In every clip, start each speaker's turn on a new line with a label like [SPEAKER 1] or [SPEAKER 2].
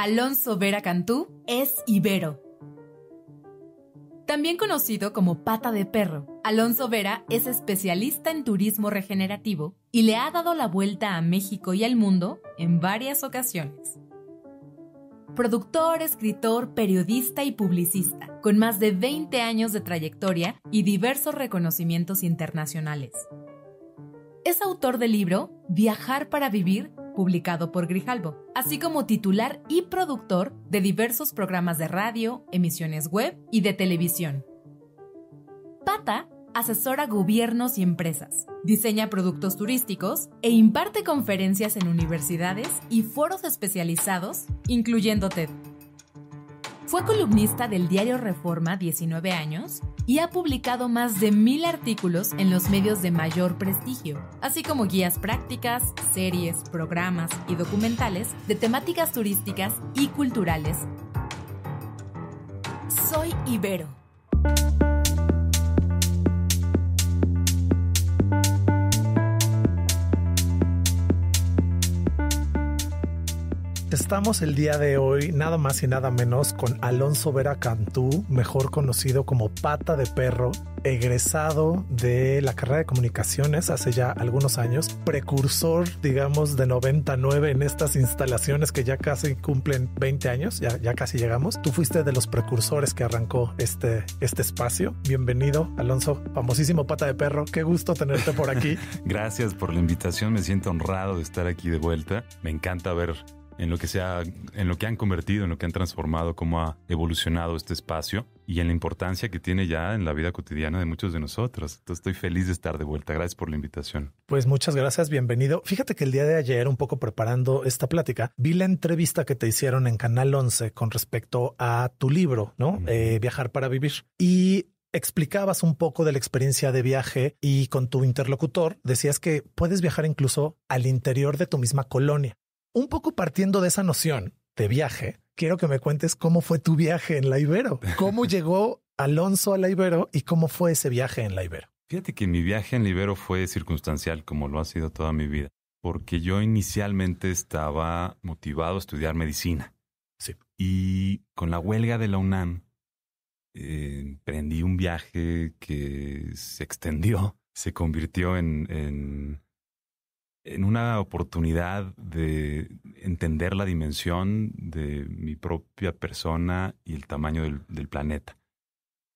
[SPEAKER 1] Alonso Vera Cantú es Ibero. También conocido como pata de perro, Alonso Vera es especialista en turismo regenerativo y le ha dado la vuelta a México y al mundo en varias ocasiones. Productor, escritor, periodista y publicista, con más de 20 años de trayectoria y diversos reconocimientos internacionales. Es autor del libro Viajar para Vivir publicado por Grijalbo, así como titular y productor de diversos programas de radio, emisiones web y de televisión. Pata asesora gobiernos y empresas, diseña productos turísticos e imparte conferencias en universidades y foros especializados, incluyendo TED. Fue columnista del diario Reforma 19 años y ha publicado más de mil artículos en los medios de mayor prestigio, así como guías prácticas, series, programas y documentales de temáticas turísticas y culturales. Soy Ibero
[SPEAKER 2] Estamos el día de hoy nada más y nada menos con Alonso Vera Cantú, mejor conocido como Pata de Perro, egresado de la carrera de comunicaciones hace ya algunos años, precursor, digamos, de 99 en estas instalaciones que ya casi cumplen 20 años, ya, casi llegamos. Tú fuiste de los precursores que arrancó este, este espacio. Bienvenido, Alonso, famosísimo Pata de Perro. Qué gusto tenerte por aquí.
[SPEAKER 3] Gracias por la invitación, me siento honrado de estar aquí de vuelta. Me encanta ver en lo que se en lo que han convertido, en lo que han transformado, cómo ha evolucionado este espacio y en la importancia que tiene ya en la vida cotidiana de muchos de nosotros. Entonces estoy feliz de estar de vuelta. Gracias por la invitación.
[SPEAKER 2] Pues muchas gracias, bienvenido. Fíjate que el día de ayer, un poco preparando esta plática, vi la entrevista que te hicieron en Canal 11 con respecto a tu libro, ¿no? Eh, Viajar para vivir. Y explicabas un poco de la experiencia de viaje y con tu interlocutor decías que puedes viajar incluso al interior de tu misma colonia. Un poco partiendo de esa noción de viaje, quiero que me cuentes cómo fue tu viaje en la Ibero, cómo llegó Alonso a la Ibero y cómo fue ese viaje en la Ibero.
[SPEAKER 3] Fíjate que mi viaje en la Ibero fue circunstancial, como lo ha sido toda mi vida, porque yo inicialmente estaba motivado a estudiar medicina.
[SPEAKER 2] Sí.
[SPEAKER 3] Y con la huelga de la UNAM, eh, emprendí un viaje que se extendió, se convirtió en en una oportunidad de entender la dimensión de mi propia persona y el tamaño del, planeta.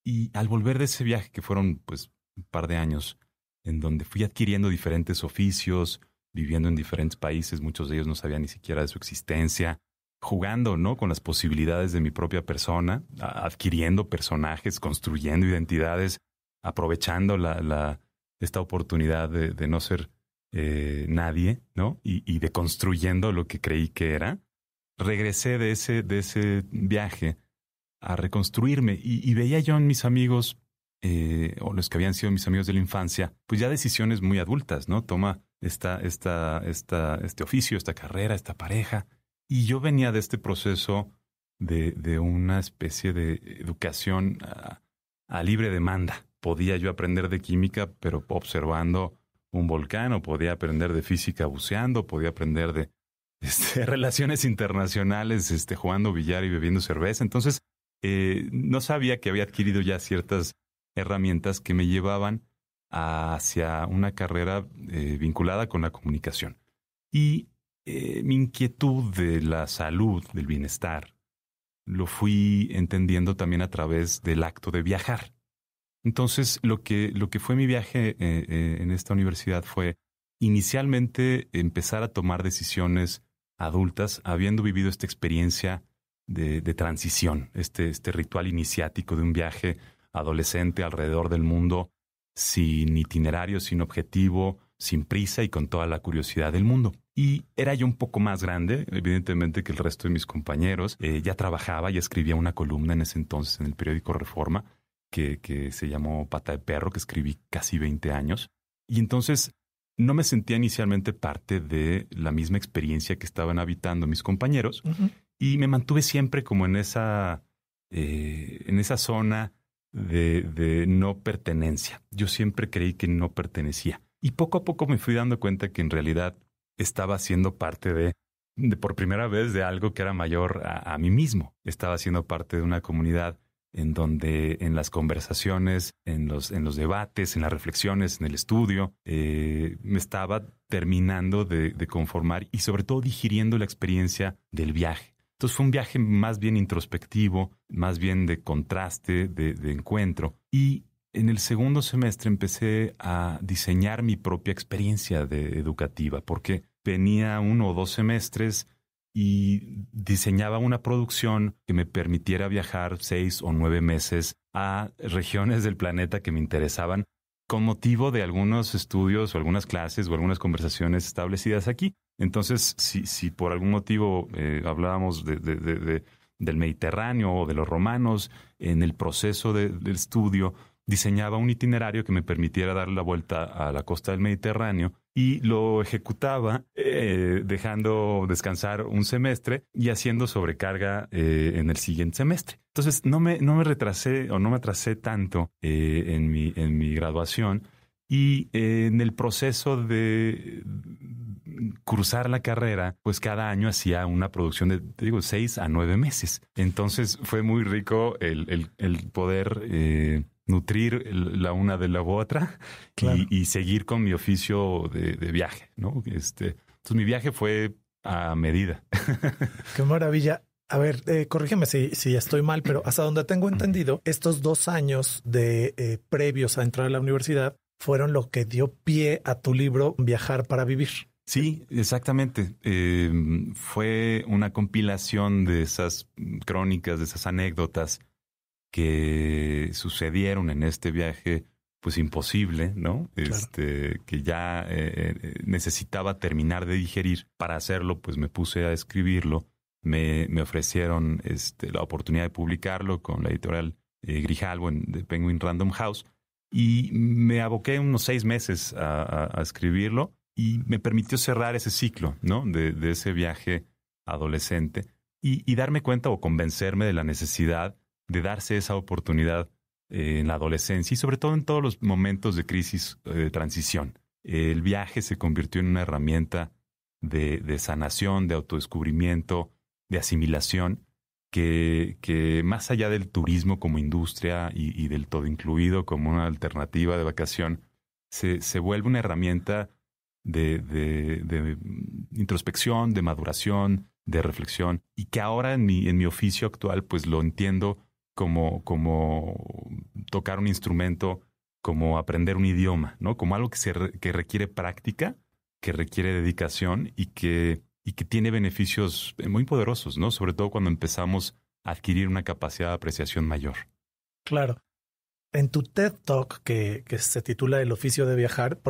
[SPEAKER 3] Y al volver de ese viaje, que fueron pues un par de años, en donde fui adquiriendo diferentes oficios, viviendo en diferentes países, muchos de ellos no sabían ni siquiera de su existencia, jugando, ¿no? Con las posibilidades de mi propia persona, adquiriendo personajes, construyendo identidades, aprovechando la, esta oportunidad de no ser eh, nadie, ¿no? Y, y deconstruyendo lo que creí que era. Regresé de ese, de ese viaje a reconstruirme y, veía yo en mis amigos, eh, o los que habían sido mis amigos de la infancia, pues ya decisiones muy adultas, ¿no? Toma esta, esta, esta, este oficio, esta carrera, esta pareja. Y yo venía de este proceso de, de una especie de educación a, a libre demanda. Podía yo aprender de química, pero observando un volcán, o podía aprender de física buceando, podía aprender de este, relaciones internacionales, este, jugando billar y bebiendo cerveza. Entonces, eh, no sabía que había adquirido ya ciertas herramientas que me llevaban hacia una carrera eh, vinculada con la comunicación. Y eh, mi inquietud de la salud, del bienestar, lo fui entendiendo también a través del acto de viajar. Entonces, lo que, lo que fue mi viaje eh, eh, en esta universidad fue inicialmente empezar a tomar decisiones adultas, habiendo vivido esta experiencia de, transición, este, este ritual iniciático de un viaje adolescente alrededor del mundo, sin itinerario, sin objetivo, sin prisa y con toda la curiosidad del mundo. Y era yo un poco más grande, evidentemente, que el resto de mis compañeros. Eh, ya trabajaba, y escribía una columna en ese entonces en el periódico Reforma que, se llamó Pata de Perro, que escribí casi 20 años. Y entonces no me sentía inicialmente parte de la misma experiencia que estaban habitando mis compañeros y me mantuve siempre como en esa, eh, en esa zona de, de, no pertenencia. Yo siempre creí que no pertenecía. Y poco a poco me fui dando cuenta que en realidad estaba siendo parte de de, por primera vez de algo que era mayor a, mí mismo. Estaba siendo parte de una comunidad en donde en las conversaciones, en los, en los debates, en las reflexiones, en el estudio, eh, me estaba terminando de, conformar y sobre todo digiriendo la experiencia del viaje. Entonces fue un viaje más bien introspectivo, más bien de contraste, de, de encuentro. Y en el segundo semestre empecé a diseñar mi propia experiencia de educativa, porque venía uno o dos semestres y diseñaba una producción que me permitiera viajar seis o nueve meses a regiones del planeta que me interesaban con motivo de algunos estudios o algunas clases o algunas conversaciones establecidas aquí. Entonces, si, si por algún motivo eh, hablábamos de, del Mediterráneo o de los romanos, en el proceso del estudio diseñaba un itinerario que me permitiera dar la vuelta a la costa del Mediterráneo y lo ejecutaba eh, dejando descansar un semestre y haciendo sobrecarga eh, en el siguiente semestre. Entonces no me, no me retrasé o no me atrasé tanto eh, en, mi, en mi graduación y en el proceso de cruzar la carrera, pues cada año hacía una producción de, te digo, seis a nueve meses. Entonces fue muy rico el, el, el poder nutrir la una de la otra y, seguir con mi oficio de, viaje, ¿no? Este, entonces mi viaje fue a medida.
[SPEAKER 2] Qué maravilla. A ver, eh, corrígeme si, si estoy mal, pero hasta donde tengo entendido, estos dos años de eh, previos a entrar a la universidad fueron lo que dio pie a tu libro Viajar para Vivir.
[SPEAKER 3] Sí, exactamente. Em, fue una compilación de esas crónicas, de esas anécdotas que sucedieron en este viaje, pues imposible, ¿no? Este, que ya eh, eh, necesitaba terminar de digerir. Para hacerlo, pues me puse a escribirlo. Me, me ofrecieron este, la oportunidad de publicarlo con la editorial eh, Grijalvo en de Penguin Random House y me aboqué unos seis meses a, escribirlo y me permitió cerrar ese ciclo, ¿no? De, de ese viaje adolescente y, y darme cuenta o convencerme de la necesidad de darse esa oportunidad eh, en la adolescencia y sobre todo en todos los momentos de crisis eh, de transición. El viaje se convirtió en una herramienta de, sanación, de autodescubrimiento, de asimilación, que, que, más allá del turismo como industria y, del todo incluido como una alternativa de vacación, se, se vuelve una herramienta de, de, introspección, de maduración, de reflexión, y que ahora en mi, en mi oficio actual pues lo entiendo como, como tocar un instrumento, como aprender un idioma, ¿no? Como algo que, se que requiere práctica, que requiere dedicación y que, y que tiene beneficios muy poderosos, ¿no? Sobre todo cuando empezamos a adquirir una capacidad de apreciación mayor.
[SPEAKER 2] Claro. En tu TED Talk, que, que se titula El oficio de viajar,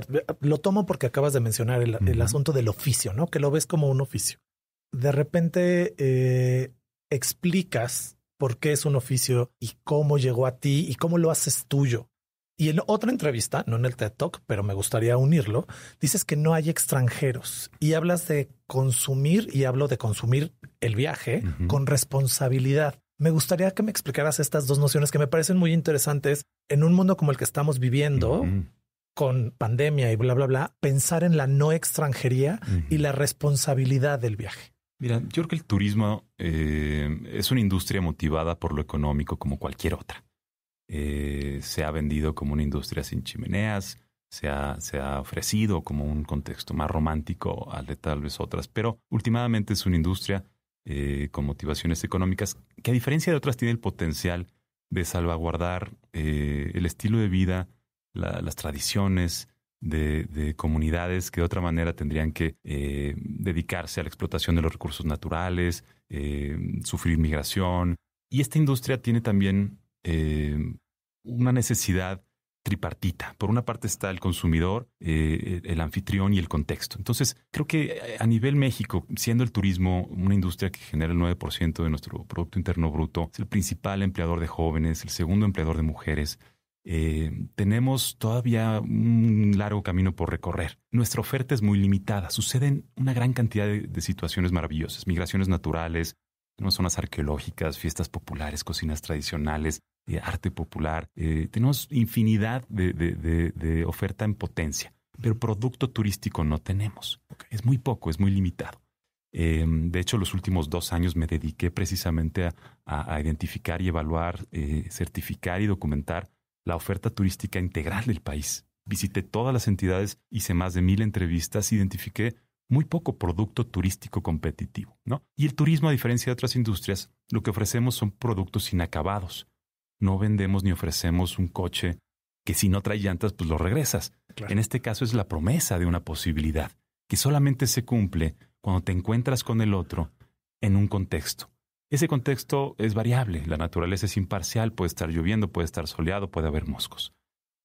[SPEAKER 2] lo tomo porque acabas de mencionar el, el, asunto del oficio, ¿no? Que lo ves como un oficio. De repente eh, explicas por qué es un oficio y cómo llegó a ti y cómo lo haces tuyo. Y en otra entrevista, no en el TED Talk, pero me gustaría unirlo, dices que no hay extranjeros y hablas de consumir y hablo de consumir el viaje con responsabilidad. Me gustaría que me explicaras estas dos nociones que me parecen muy interesantes en un mundo como el que estamos viviendo, con pandemia y bla, bla, bla, pensar en la no extranjería y la responsabilidad del viaje.
[SPEAKER 3] Mira, yo creo que el turismo eh, es una industria motivada por lo económico como cualquier otra. Eh, se ha vendido como una industria sin chimeneas, se ha, se ha ofrecido como un contexto más romántico al de tal vez otras, pero últimamente es una industria eh, con motivaciones económicas que a diferencia de otras tiene el potencial de salvaguardar el estilo de vida, las tradiciones, de, comunidades que de otra manera tendrían que eh, dedicarse a la explotación de los recursos naturales, eh, sufrir migración. Y esta industria tiene también eh, una necesidad tripartita. Por una parte está el consumidor, el anfitrión y el contexto. Entonces, creo que a nivel México, siendo el turismo una industria que genera el 9% de nuestro Producto Interno Bruto, es el principal empleador de jóvenes, el segundo empleador de mujeres, eh, tenemos todavía un largo camino por recorrer. Nuestra oferta es muy limitada. Suceden una gran cantidad de, situaciones maravillosas. Migraciones naturales, tenemos zonas arqueológicas, fiestas populares, cocinas tradicionales, eh, arte popular. Eh, tenemos infinidad de, oferta en potencia, pero producto turístico no tenemos. Es muy poco, es muy limitado. Em, de hecho, los últimos dos años me dediqué precisamente a, identificar y evaluar, eh, certificar y documentar la oferta turística integral del país. Visité todas las entidades, hice más de mil entrevistas, identifiqué muy poco producto turístico competitivo, ¿no? Y el turismo, a diferencia de otras industrias, lo que ofrecemos son productos inacabados. No vendemos ni ofrecemos un coche que si no trae llantas, pues lo regresas. En este caso es la promesa de una posibilidad que solamente se cumple cuando te encuentras con el otro en un contexto. Ese contexto es variable, la naturaleza es imparcial, puede estar lloviendo, puede estar soleado, puede haber moscos.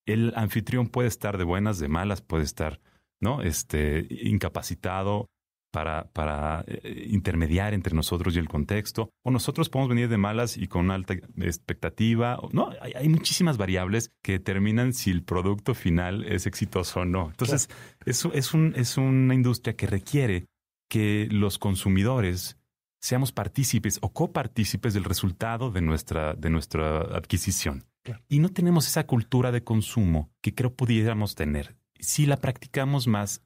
[SPEAKER 3] El anfitrión puede estar de buenas, de malas, puede estar, ¿no? Este, incapacitado, para, para eh, intermediar entre nosotros y el contexto, o nosotros podemos venir de malas y con una alta expectativa. No, hay, muchísimas variables que determinan si el producto final es exitoso o no. Entonces, eso es, un, es una industria que requiere que los consumidores seamos partícipes o copartícipes del resultado de nuestra, de nuestra adquisición. Y no tenemos esa cultura de consumo que creo pudiéramos tener. Si la practicamos más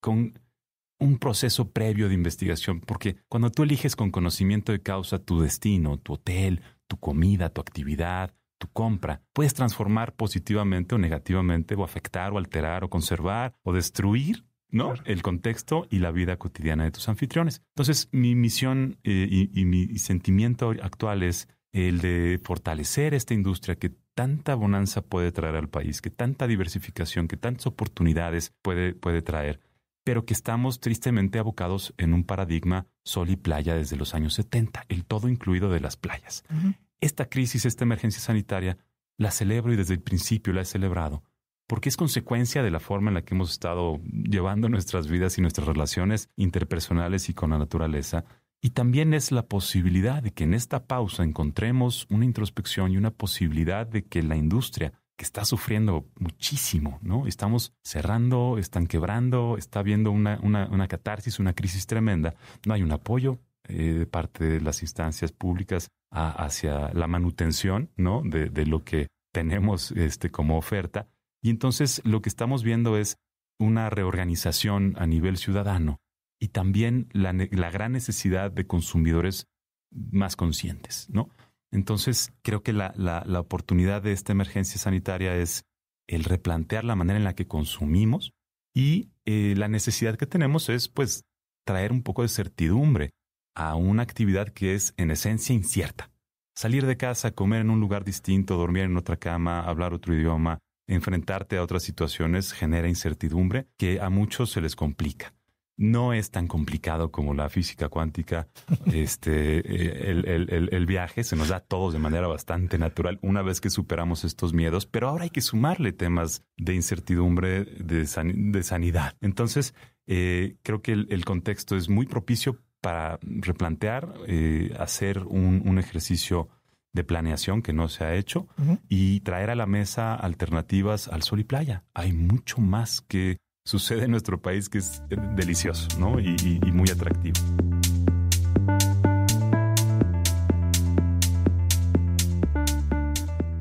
[SPEAKER 3] con un proceso previo de investigación, porque cuando tú eliges con conocimiento de causa tu destino, tu hotel, tu comida, tu actividad, tu compra, puedes transformar positivamente o negativamente o afectar o alterar o conservar o destruir ¿no? El contexto y la vida cotidiana de tus anfitriones. Entonces, mi misión eh, y, y, mi sentimiento actual es el de fortalecer esta industria que tanta bonanza puede traer al país, que tanta diversificación, que tantas oportunidades puede, puede traer pero que estamos tristemente abocados en un paradigma sol y playa desde los años 70, el todo incluido de las playas. Esta crisis, esta emergencia sanitaria, la celebro y desde el principio la he celebrado, porque es consecuencia de la forma en la que hemos estado llevando nuestras vidas y nuestras relaciones interpersonales y con la naturaleza, y también es la posibilidad de que en esta pausa encontremos una introspección y una posibilidad de que la industria que está sufriendo muchísimo, ¿no? Estamos cerrando, están quebrando, está habiendo una, una, catarsis, una crisis tremenda. No hay un apoyo eh, de parte de las instancias públicas hacia la manutención, ¿no? De, de, lo que tenemos este, como oferta. Y entonces lo que estamos viendo es una reorganización a nivel ciudadano y también la, gran necesidad de consumidores más conscientes, ¿no? Entonces, creo que la, la, oportunidad de esta emergencia sanitaria es el replantear la manera en la que consumimos y eh, la necesidad que tenemos es, pues, traer un poco de certidumbre a una actividad que es, en esencia, incierta. Salir de casa, comer en un lugar distinto, dormir en otra cama, hablar otro idioma, enfrentarte a otras situaciones genera incertidumbre que a muchos se les complica no es tan complicado como la física cuántica. Este, eh, el, viaje se nos da a todos de manera bastante natural una vez que superamos estos miedos, pero ahora hay que sumarle temas de incertidumbre, de, sanidad. Entonces, eh, creo que el, contexto es muy propicio para replantear, eh, hacer un, ejercicio de planeación que no se ha hecho y traer a la mesa alternativas al sol y playa. Hay mucho más que sucede en nuestro país que es delicioso ¿no? y, y muy atractivo.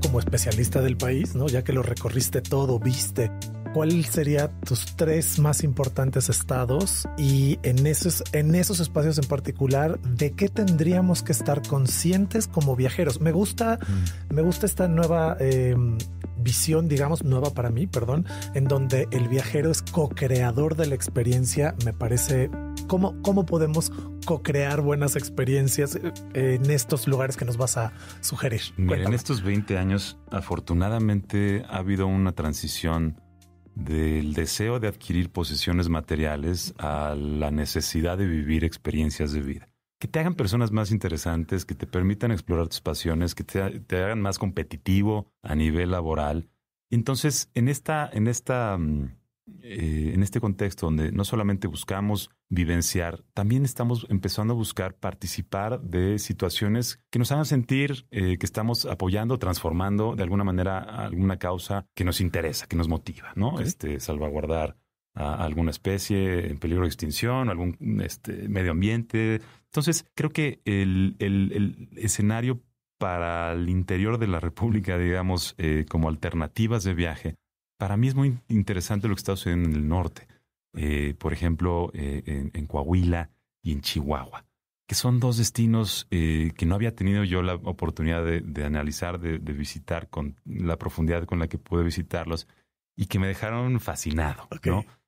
[SPEAKER 2] Como especialista del país, ¿no? ya que lo recorriste todo, viste, ¿cuál sería tus tres más importantes estados? Y en esos, en esos espacios en particular, ¿de qué tendríamos que estar conscientes como viajeros? Me gusta, mm. me gusta esta nueva eh, visión, digamos, nueva para mí, perdón, en donde el viajero es co-creador de la experiencia, me parece ¿Cómo, ¿Cómo, podemos co-crear buenas experiencias eh, en estos lugares que nos vas a sugerir?
[SPEAKER 3] en estos 20 años, afortunadamente, ha habido una transición del deseo de adquirir posesiones materiales a la necesidad de vivir experiencias de vida que te hagan personas más interesantes, que te permitan explorar tus pasiones, que te, hagan más competitivo a nivel laboral. Entonces, en esta, en esta, mm, eh, en este contexto donde no solamente buscamos vivenciar, también estamos empezando a buscar participar de situaciones que nos hagan sentir eh, que estamos apoyando, transformando de alguna manera alguna causa que nos interesa, que nos motiva, ¿no? Este, salvaguardar a alguna especie en peligro de extinción, algún este, medio ambiente. Entonces, creo que el, el, escenario para el interior de la República, digamos, eh, como alternativas de viaje, para mí es muy interesante lo que está sucediendo en el norte. Eh, por ejemplo, eh, en, Coahuila, y en Chihuahua, que son dos destinos eh, que no había tenido yo la oportunidad de, analizar, de, visitar con la profundidad con la que pude visitarlos y que me dejaron fascinado.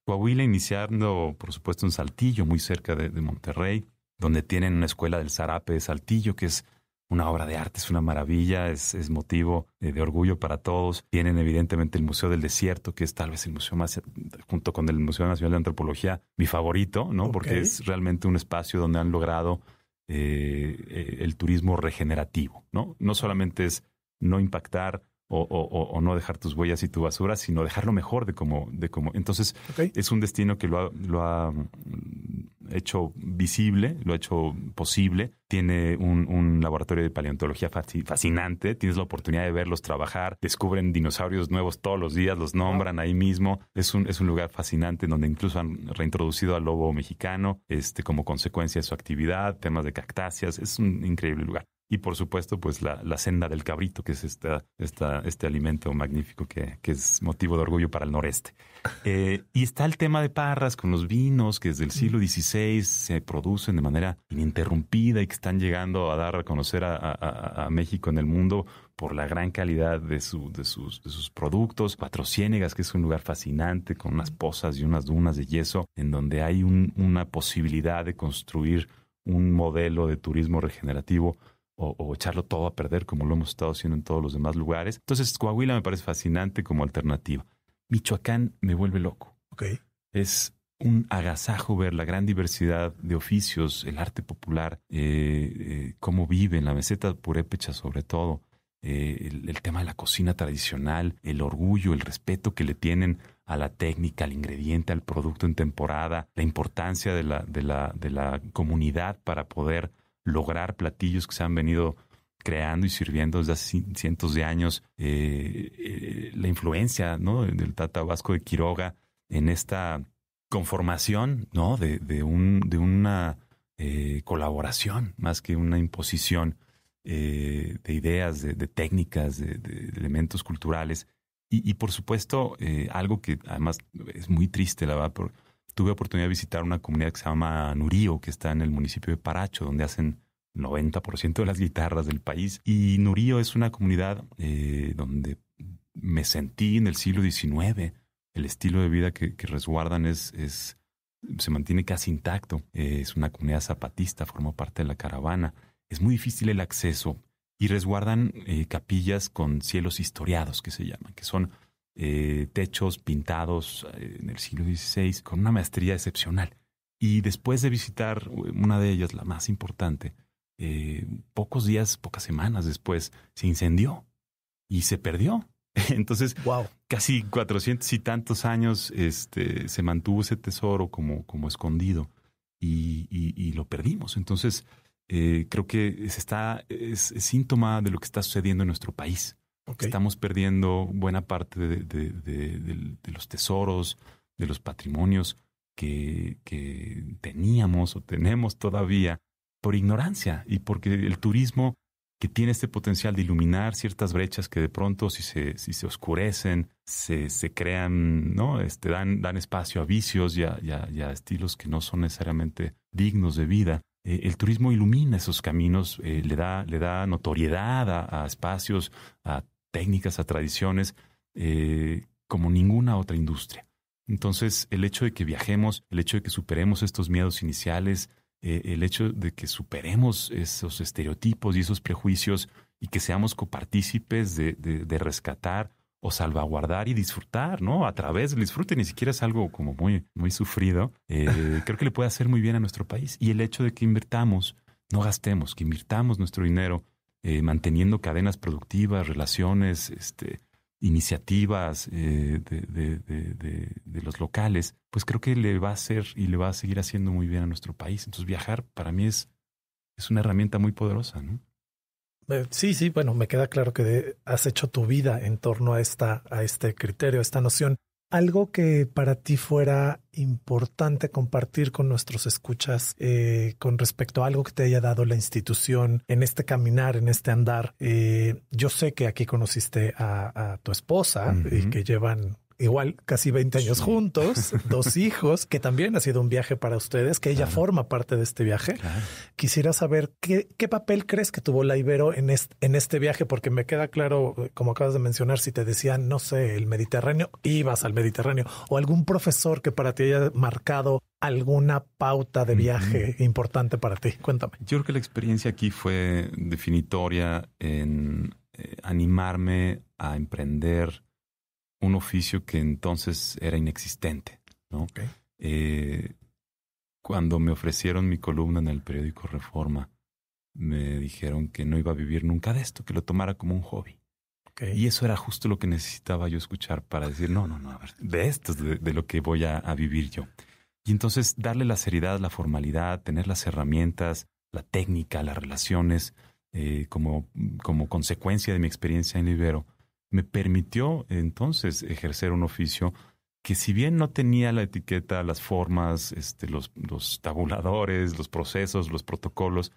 [SPEAKER 3] Coahuila iniciando, por supuesto, un Saltillo, muy cerca de, Monterrey, donde tienen una escuela del Zarape de Saltillo, que es una obra de arte, es una maravilla, es, motivo de, orgullo para todos. Tienen evidentemente el Museo del Desierto, que es tal vez el museo más, junto con el Museo Nacional de Antropología, mi favorito, ¿no? Porque es realmente un espacio donde han logrado eh, eh, el turismo regenerativo, ¿no? No solamente es no impactar o, o, no dejar tus huellas y tu basura, sino dejarlo mejor de como, de como. Entonces, es un destino que lo ha, lo ha hecho visible, lo ha hecho posible. Tiene un, laboratorio de paleontología fascinante. Tienes la oportunidad de verlos trabajar. Descubren dinosaurios nuevos todos los días, los nombran ahí mismo. Es un, es un lugar fascinante donde incluso han reintroducido al lobo mexicano este, como consecuencia de su actividad, temas de cactáceas. Es un increíble lugar. Y por supuesto, pues la, la senda del cabrito, que es esta, esta, este alimento magnífico que, que, es motivo de orgullo para el noreste. Eh, y está el tema de Parras con los vinos que desde el siglo XVI se producen de manera ininterrumpida y que están llegando a dar a conocer a, a, a México en el mundo por la gran calidad de, su, de, sus, de sus productos. Patrociénegas, que es un lugar fascinante con unas pozas y unas dunas de yeso, en donde hay un, una posibilidad de construir un modelo de turismo regenerativo o, echarlo todo a perder como lo hemos estado haciendo en todos los demás lugares. Entonces, Coahuila me parece fascinante como alternativa. Michoacán me vuelve loco.
[SPEAKER 2] Okay.
[SPEAKER 3] Es un agasajo ver la gran diversidad de oficios, el arte popular, eh, eh, cómo vive en la meseta purépecha sobre todo, eh, el, tema de la cocina tradicional, el orgullo, el respeto que le tienen a la técnica, al ingrediente, al producto en temporada, la importancia de la, de la, de la comunidad para poder lograr platillos que se han venido creando y sirviendo desde hace cientos de años, eh, eh, la influencia ¿no? del Tata Vasco de Quiroga en esta conformación ¿no? de, de, un, de una eh, colaboración más que una imposición de ideas, de, técnicas, de, elementos culturales. Y, y por supuesto, algo que además es muy triste, la verdad, por, tuve oportunidad de visitar una comunidad que se llama Nurío, que está en el municipio de Paracho, donde hacen 90% de las guitarras del país. Y Nurío es una comunidad eh, donde me sentí en el siglo XIX. El estilo de vida que, resguardan es, se mantiene casi intacto. es una comunidad zapatista, formó parte de la caravana. Es muy difícil el acceso y resguardan eh, capillas con cielos historiados, que se llaman, que son eh, techos pintados eh, en el siglo XVI con una maestría excepcional. Y después de visitar una de ellas, la más importante, eh, pocos días, pocas semanas después, se incendió y se perdió. Entonces,
[SPEAKER 2] wow.
[SPEAKER 3] casi cuatrocientos y tantos años este, se mantuvo ese tesoro como, como escondido y, y, lo perdimos. Entonces, creo que se está, es, síntoma de lo que está sucediendo en nuestro país. Estamos perdiendo buena parte de, los tesoros, de los patrimonios que, teníamos o tenemos todavía por ignorancia y porque el turismo que tiene este potencial de iluminar ciertas brechas que de pronto si se, oscurecen, se, crean, ¿no? Este, dan, dan espacio a vicios y a, estilos que no son necesariamente dignos de vida. Eh, el turismo ilumina esos caminos, eh, le, da, le da notoriedad a, a espacios, a técnicas, a tradiciones, eh, como ninguna otra industria. Entonces, el hecho de que viajemos, el hecho de que superemos estos miedos iniciales, eh, el hecho de que superemos esos estereotipos y esos prejuicios y que seamos copartícipes de, de, rescatar o salvaguardar y disfrutar, ¿no? A través del disfrute, ni siquiera es algo como muy, muy sufrido, eh, creo que le puede hacer muy bien a nuestro país. Y el hecho de que invirtamos, no gastemos, que invirtamos nuestro dinero eh, manteniendo cadenas productivas, relaciones, este, iniciativas eh, de, los locales, pues creo que le va a hacer y le va a seguir haciendo muy bien a nuestro país. Entonces viajar para mí es, es una herramienta muy poderosa, ¿no?
[SPEAKER 2] Eh, sí, sí, bueno, me queda claro que has hecho tu vida en torno a esta, a este criterio, a esta noción algo que para ti fuera importante compartir con nuestros escuchas eh, con respecto a algo que te haya dado la institución en este caminar, en este andar. Eh, yo sé que aquí conociste a, tu esposa y que llevan igual casi 20 años juntos, dos hijos, que también ha sido un viaje para ustedes, que ella forma parte de este viaje. Quisiera saber qué, qué, papel crees que tuvo la Ibero en este, en este viaje, porque me queda claro, como acabas de mencionar, si te decían, no sé, el Mediterráneo, ibas al Mediterráneo, o algún profesor que para ti haya marcado alguna pauta de viaje importante para ti. Cuéntame.
[SPEAKER 3] Yo creo que la experiencia aquí fue definitoria en eh, animarme a emprender un oficio que entonces era inexistente. ¿no? Eh, cuando me ofrecieron mi columna en el periódico Reforma, me dijeron que no iba a vivir nunca de esto, que lo tomara como un hobby. Y eso era justo lo que necesitaba yo escuchar para decir, no, no, no, a ver, de esto es de, lo que voy a, vivir yo. Y entonces darle la seriedad, la formalidad, tener las herramientas, la técnica, las relaciones, eh, como, como consecuencia de mi experiencia en Ibero, me permitió entonces ejercer un oficio que si bien no tenía la etiqueta, las formas, este, los, tabuladores, los procesos, los protocolos,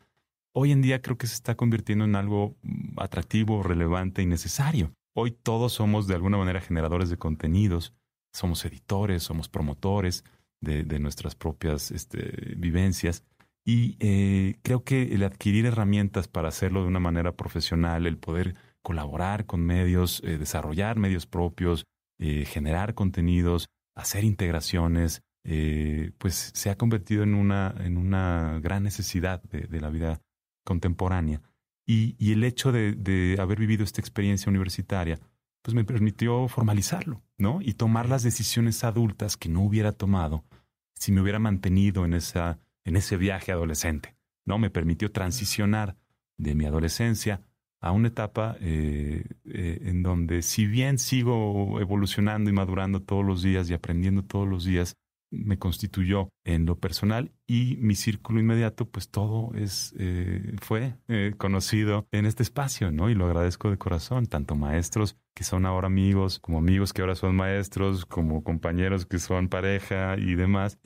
[SPEAKER 3] hoy en día creo que se está convirtiendo en algo mm, atractivo, relevante y necesario. Hoy todos somos de alguna manera generadores de contenidos, somos editores, somos promotores de, nuestras propias este, vivencias y eh, creo que el adquirir herramientas para hacerlo de una manera profesional, el poder colaborar con medios, eh, desarrollar medios propios, eh, generar contenidos, hacer integraciones, eh, pues se ha convertido en una, en una gran necesidad de, la vida contemporánea. Y, y el hecho de, de, haber vivido esta experiencia universitaria, pues me permitió formalizarlo, ¿no? Y tomar las decisiones adultas que no hubiera tomado si me hubiera mantenido en, esa, en ese viaje adolescente, ¿no? Me permitió transicionar de mi adolescencia a una etapa eh, eh, en donde si bien sigo evolucionando y madurando todos los días y aprendiendo todos los días, me constituyó en lo personal y mi círculo inmediato, pues todo es eh, fue conocido en este espacio, ¿no? Y lo agradezco de corazón, tanto maestros que son ahora amigos, como amigos que ahora son maestros, como compañeros que son pareja y demás,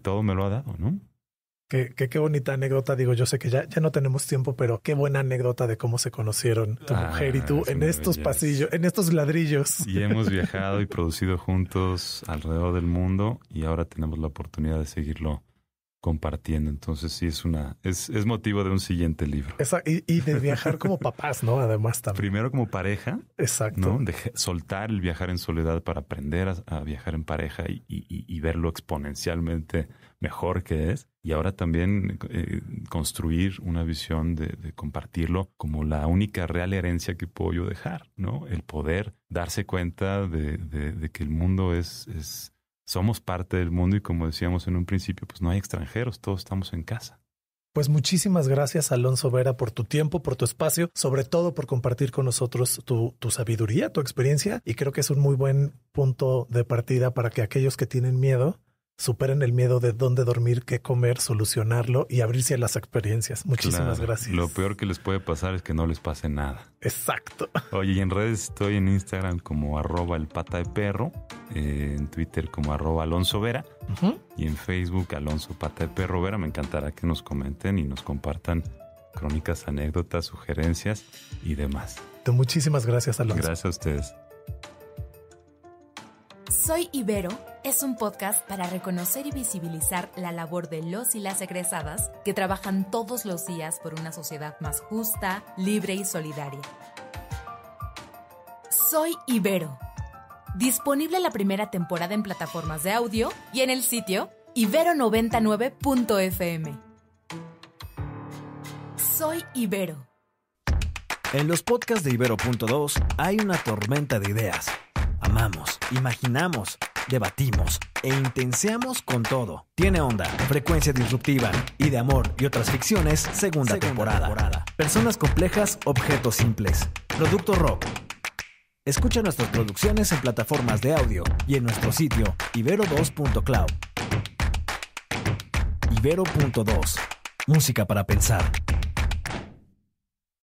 [SPEAKER 3] todo me lo ha dado, ¿no?
[SPEAKER 2] Qué, qué, bonita anécdota. Digo, yo sé que ya, ya no tenemos tiempo, pero qué buena anécdota de cómo se conocieron tu ah, mujer y tú en estos pasillos, en estos ladrillos.
[SPEAKER 3] Y hemos viajado y producido juntos alrededor del mundo y ahora tenemos la oportunidad de seguirlo compartiendo. Entonces sí es una, es, es motivo de un siguiente libro.
[SPEAKER 2] y, de viajar como papás, ¿no? Además también.
[SPEAKER 3] Primero como pareja.
[SPEAKER 2] Exacto.
[SPEAKER 3] ¿no? De soltar el viajar en soledad para aprender a, viajar en pareja y, y, verlo exponencialmente mejor que es. Y ahora también eh, construir una visión de, de, compartirlo como la única real herencia que puedo yo dejar, ¿no? El poder darse cuenta de, de que el mundo es, es somos parte del mundo y como decíamos en un principio, pues no hay extranjeros, todos estamos en casa.
[SPEAKER 2] Pues muchísimas gracias, Alonso Vera, por tu tiempo, por tu espacio, sobre todo por compartir con nosotros tu, sabiduría, tu experiencia. Y creo que es un muy buen punto de partida para que aquellos que tienen miedo superen el miedo de dónde dormir, qué comer, solucionarlo y abrirse a las experiencias. Muchísimas gracias.
[SPEAKER 3] Lo peor que les puede pasar es que no les pase nada.
[SPEAKER 2] Exacto.
[SPEAKER 3] Oye, y en redes estoy en Instagram como arroba el pata de perro, eh, en Twitter como arroba Alonso Vera y en Facebook Alonso Pata de Perro Vera. Me encantará que nos comenten y nos compartan crónicas, anécdotas, sugerencias y demás.
[SPEAKER 2] Muchísimas gracias, Alonso.
[SPEAKER 3] Gracias a ustedes.
[SPEAKER 1] Soy Ibero es un podcast para reconocer y visibilizar la labor de los y las egresadas que trabajan todos los días por una sociedad más justa, libre y solidaria. Soy Ibero. Disponible la primera temporada en plataformas de audio y en el sitio ibero99.fm. Soy Ibero.
[SPEAKER 4] En los podcasts de Ibero.2 hay una tormenta de ideas. Amamos, imaginamos debatimos e intenseamos con todo. Tiene onda, frecuencia disruptiva y de amor y otras ficciones, segunda, temporada. Personas complejas, objetos simples. Producto rock. Escucha nuestras producciones en plataformas de audio y en nuestro sitio ibero2.cloud. Ibero.2. Música para pensar.